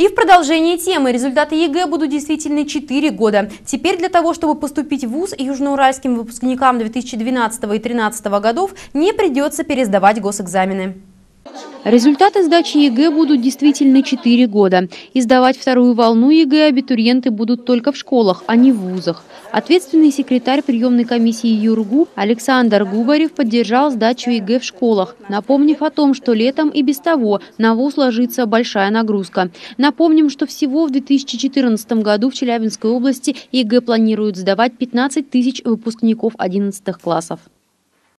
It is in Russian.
И в продолжении темы результаты ЕГЭ будут действительно 4 года. Теперь для того, чтобы поступить в ВУЗ, южноуральским выпускникам 2012 и 2013 годов не придется пересдавать госэкзамены. Результаты сдачи ЕГЭ будут действительно 4 года. И сдавать вторую волну ЕГЭ абитуриенты будут только в школах, а не в вузах. Ответственный секретарь приемной комиссии ЮУрГУ Александр Губарев поддержал сдачу ЕГЭ в школах, напомнив о том, что летом и без того на ВУЗ ложится большая нагрузка. Напомним, что всего в 2014 году в Челябинской области ЕГЭ планируют сдавать 15 тысяч выпускников 11 классов.